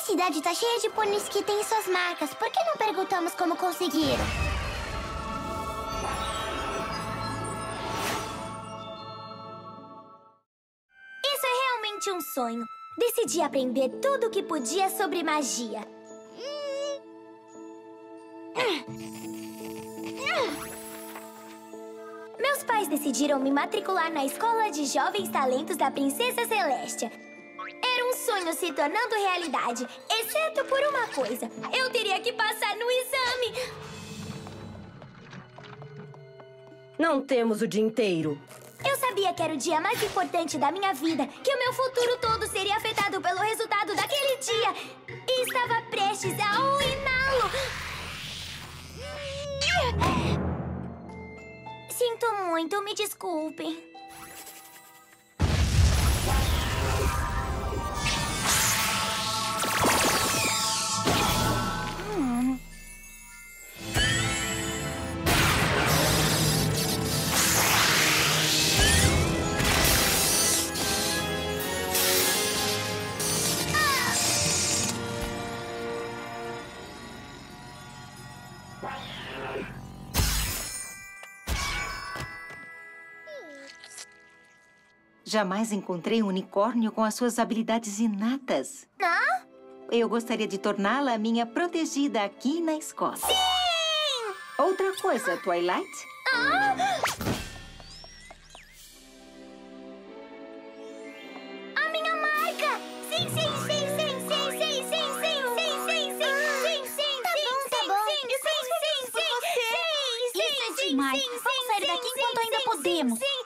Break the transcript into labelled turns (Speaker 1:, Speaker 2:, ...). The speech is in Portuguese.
Speaker 1: A cidade tá cheia de pôneis que têm suas marcas. Por que não perguntamos como conseguiram?
Speaker 2: Isso é realmente um sonho. Decidi aprender tudo o que podia sobre magia. Meus pais decidiram me matricular na Escola de Jovens Talentos da Princesa Celestia. Um sonho se tornando realidade, exceto por uma coisa. Eu teria que passar no exame.
Speaker 3: Não temos o dia inteiro.
Speaker 2: Eu sabia que era o dia mais importante da minha vida, que o meu futuro todo seria afetado pelo resultado daquele dia. E estava prestes a arruiná-lo. Sinto muito, me desculpem.
Speaker 4: Jamais encontrei um unicórnio com as suas habilidades inatas.
Speaker 2: Não?
Speaker 4: Eu gostaria de torná-la minha protegida aqui na escola.
Speaker 2: Sim!
Speaker 4: Outra coisa, Twilight.
Speaker 2: A minha marca! Sim, sim, sim, sim, sim, sim, sim, sim, sim, sim, sim, sim, sim,
Speaker 1: Tá bom, tá bom.
Speaker 2: sim, sim, sim, sim, sim, sim,
Speaker 1: Isso é
Speaker 2: sim,
Speaker 1: demais.
Speaker 2: sim,
Speaker 1: Vamos sair
Speaker 2: sim,
Speaker 1: daqui
Speaker 2: sim,
Speaker 1: enquanto ainda
Speaker 2: sim,
Speaker 1: podemos.
Speaker 2: Sim,